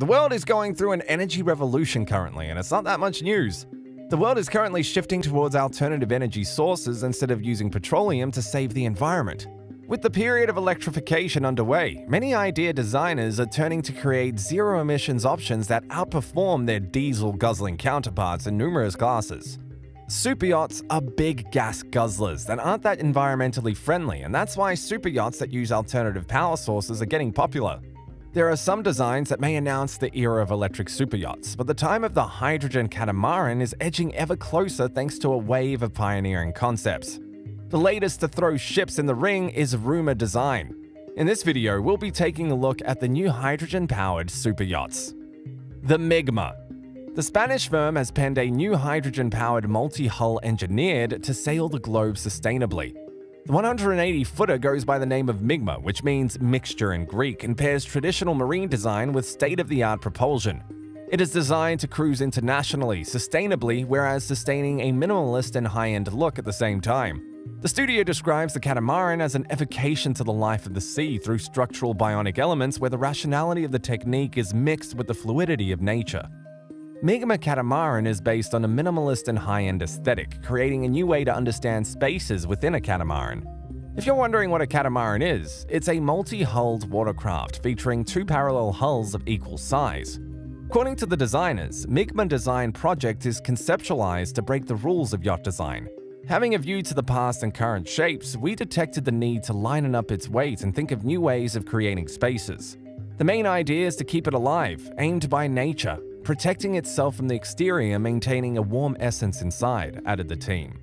The world is going through an energy revolution currently, and it's not that much news. The world is currently shifting towards alternative energy sources instead of using petroleum to save the environment. With the period of electrification underway, many idea designers are turning to create zero emissions options that outperform their diesel guzzling counterparts in numerous classes. Super yachts are big gas guzzlers that aren't that environmentally friendly, and that's why super yachts that use alternative power sources are getting popular. There are some designs that may announce the era of electric superyachts, but the time of the hydrogen catamaran is edging ever closer thanks to a wave of pioneering concepts. The latest to throw ships in the ring is Ruma Design. In this video, we'll be taking a look at the new hydrogen-powered superyachts. The Migma The Spanish firm has penned a new hydrogen-powered multi-hull engineered to sail the globe sustainably. The 180-footer goes by the name of Migma, which means mixture in Greek, and pairs traditional marine design with state-of-the-art propulsion. It is designed to cruise internationally, sustainably, whereas sustaining a minimalist and high-end look at the same time. The studio describes the catamaran as an evocation to the life of the sea through structural bionic elements where the rationality of the technique is mixed with the fluidity of nature. Migma Catamaran is based on a minimalist and high-end aesthetic, creating a new way to understand spaces within a catamaran. If you're wondering what a catamaran is, it's a multi-hulled watercraft featuring two parallel hulls of equal size. According to the designers, Migma Design Project is conceptualized to break the rules of yacht design. Having a view to the past and current shapes, we detected the need to lighten up its weight and think of new ways of creating spaces. The main idea is to keep it alive, aimed by nature, protecting itself from the exterior maintaining a warm essence inside, added the team.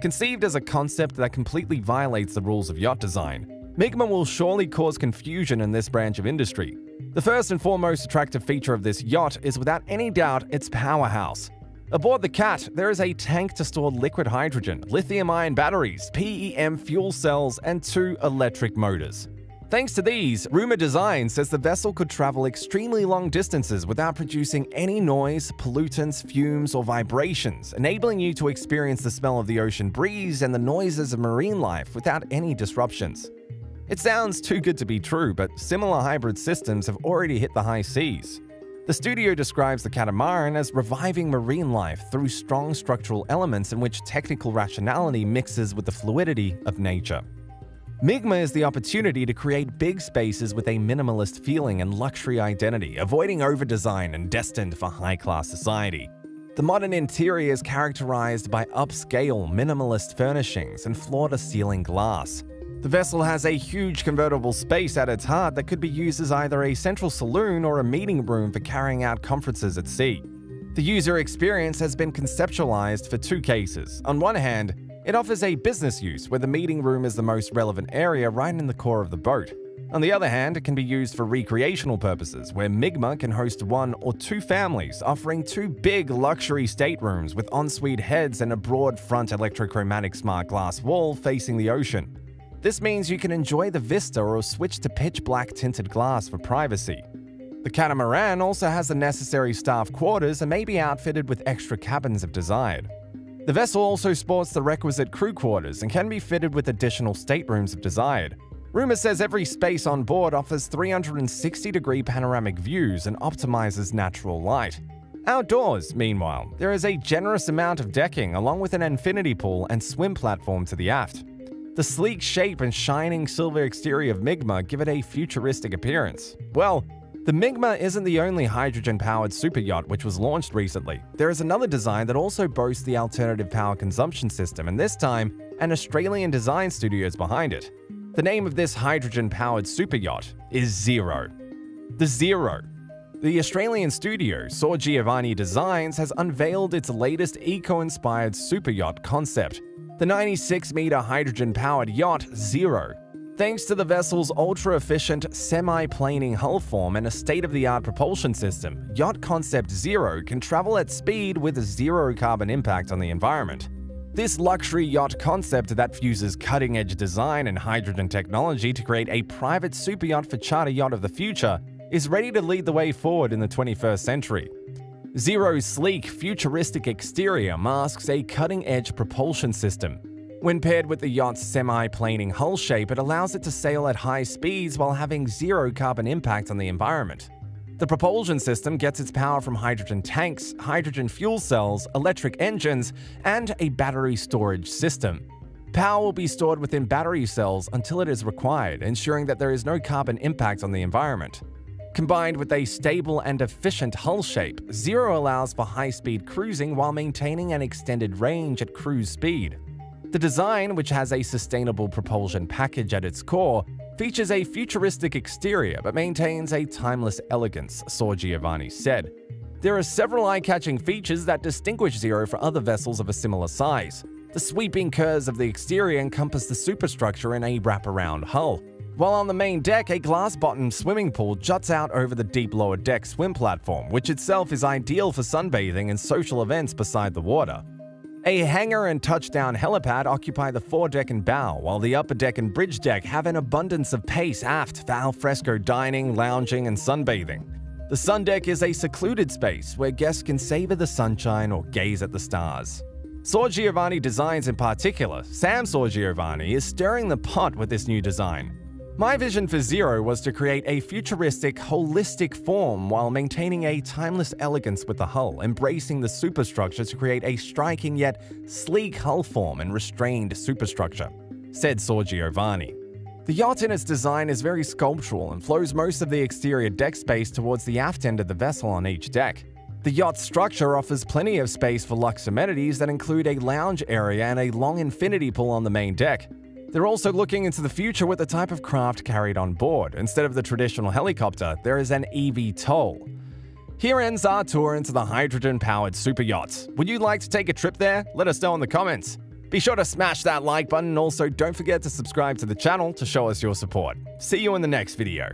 Conceived as a concept that completely violates the rules of yacht design, Migma will surely cause confusion in this branch of industry. The first and foremost attractive feature of this yacht is without any doubt its powerhouse. Aboard the Cat, there is a tank to store liquid hydrogen, lithium-ion batteries, PEM fuel cells, and two electric motors. Thanks to these, Ruma Design says the vessel could travel extremely long distances without producing any noise, pollutants, fumes, or vibrations, enabling you to experience the smell of the ocean breeze and the noises of marine life without any disruptions. It sounds too good to be true, but similar hybrid systems have already hit the high seas. The studio describes the catamaran as reviving marine life through strong structural elements in which technical rationality mixes with the fluidity of nature. Migma is the opportunity to create big spaces with a minimalist feeling and luxury identity, avoiding over-design and destined for high-class society. The modern interior is characterized by upscale, minimalist furnishings and floor-to-ceiling glass. The vessel has a huge convertible space at its heart that could be used as either a central saloon or a meeting room for carrying out conferences at sea. The user experience has been conceptualized for two cases. On one hand, it offers a business use where the meeting room is the most relevant area right in the core of the boat. On the other hand, it can be used for recreational purposes, where Migma can host one or two families, offering two big luxury staterooms with ensuite heads and a broad front electrochromatic smart glass wall facing the ocean. This means you can enjoy the vista or switch to pitch black tinted glass for privacy. The catamaran also has the necessary staff quarters and may be outfitted with extra cabins if desired. The vessel also sports the requisite crew quarters and can be fitted with additional staterooms if desired. Ruma says every space on board offers 360-degree panoramic views and optimizes natural light. Outdoors, meanwhile, there is a generous amount of decking along with an infinity pool and swim platform to the aft. The sleek shape and shining silver exterior of Migma give it a futuristic appearance. Well, the Migma isn't the only hydrogen-powered super yacht which was launched recently. There is another design that also boasts the alternative power consumption system, and this time, an Australian design studio is behind it. The name of this hydrogen-powered super yacht is Zero. The Zero. The Australian studio, Sorgiovanni Designs, has unveiled its latest eco-inspired super yacht concept, the 96-meter hydrogen-powered yacht Zero. Thanks to the vessel's ultra-efficient semi-planing hull form and a state-of-the-art propulsion system, Yacht Concept Zero can travel at speed with zero carbon impact on the environment. This luxury yacht concept that fuses cutting-edge design and hydrogen technology to create a private super yacht for charter yacht of the future is ready to lead the way forward in the 21st century. Zero's sleek, futuristic exterior masks a cutting-edge propulsion system, when paired with the yacht's semi-planing hull shape, it allows it to sail at high speeds while having zero carbon impact on the environment. The propulsion system gets its power from hydrogen tanks, hydrogen fuel cells, electric engines, and a battery storage system. Power will be stored within battery cells until it is required, ensuring that there is no carbon impact on the environment. Combined with a stable and efficient hull shape, Zero allows for high-speed cruising while maintaining an extended range at cruise speed. The design, which has a sustainable propulsion package at its core, features a futuristic exterior but maintains a timeless elegance, Sorgiovanni said. There are several eye-catching features that distinguish Zero from other vessels of a similar size. The sweeping curves of the exterior encompass the superstructure in a wraparound hull, while on the main deck, a glass-bottomed swimming pool juts out over the deep lower deck swim platform, which itself is ideal for sunbathing and social events beside the water. A hangar and touchdown helipad occupy the foredeck and bow, while the upper deck and bridge deck have an abundance of pace aft for alfresco dining, lounging, and sunbathing. The sun deck is a secluded space where guests can savor the sunshine or gaze at the stars. Sorgiovanni Designs in particular, Sam Sorgiovanni, is stirring the pot with this new design. My vision for Zero was to create a futuristic, holistic form while maintaining a timeless elegance with the hull, embracing the superstructure to create a striking yet sleek hull form and restrained superstructure, said Sorgiovanni. The yacht in its design is very sculptural and flows most of the exterior deck space towards the aft end of the vessel on each deck. The yacht's structure offers plenty of space for luxe amenities that include a lounge area and a long infinity pool on the main deck, they're also looking into the future with the type of craft carried on board. Instead of the traditional helicopter, there is an eVTOL. Here ends our tour into the hydrogen-powered super yachts. Would you like to take a trip there? Let us know in the comments. Be sure to smash that like button and also don't forget to subscribe to the channel to show us your support. See you in the next video.